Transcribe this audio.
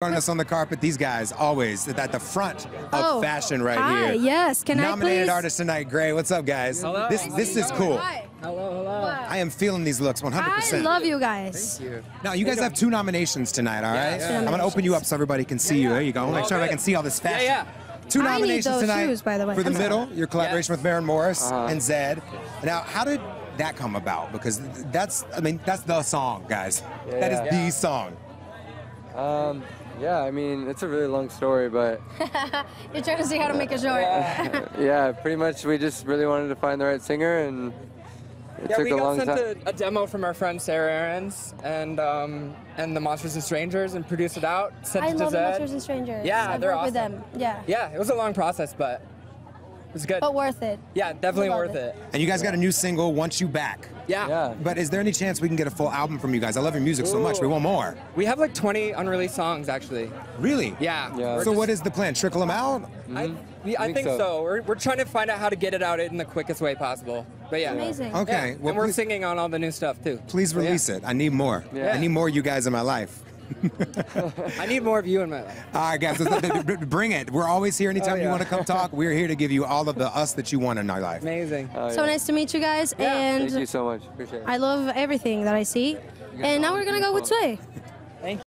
Joining us on the carpet, these guys always at the front of Oh, fashion right hi, here. yes. Can I Nominated artist tonight, Grey. What's up, guys? Hello. This this is cool. Hi. Hello, hello. I am feeling these looks 100%. I love you guys. Thank you. Now, you guys have two nominations tonight, all right? yeah. I'm going to open you up so everybody can see you. There you go. I want to make sure I can see all this fashion. Yeah, yeah. Two I need nominations those tonight shoes, by the way. for the I'm sorry. middle, your collaboration with Maren Morris Uh-huh. and Zedd. Now, how did that come about? Because that's, I mean, that's the song, guys. That is Yeah. the song. Um, yeah, I mean, it's a really long story, but You're trying to see how to make it short. yeah, pretty much we just really wanted to find the right singer, and it Yeah, took we a got long sent time. a, a demo from our friend Sarah Aarons and um, and the Monsters and Strangerz and produced it out. Sent I it to love the Zedd. Monsters and Strangerz. Yeah, I've they're worked with awesome. them. Yeah. Yeah, it was a long process, but it was good. But worth it. yeah, definitely worth it. it. And you guys got a new single, Want You Back. Yeah. Yeah. But is there any chance we can get a full album from you guys? I love your music so much. We want more. We have like 20 unreleased songs actually. Really? Yeah. Yeah. So just- what is the plan? Trickle them out? I, we, I think think, so. so. We're, we're trying to find out how to get it out in the quickest way possible. But yeah. Amazing. Okay. Yeah. Well, and we're please, singing on all the new stuff too. please So, yeah. release it. I need more. Yeah. I need more of you guys in my life. I need more of you in my life. All right, guys, bring it. We're always here anytime Oh, you want to come talk. We're here to give you all of the us that you want in our life. Amazing. Oh, So yeah. nice to meet you guys. Yeah, and Thank you so much. Appreciate it. I love everything that I see. And now we're going to go with Sway.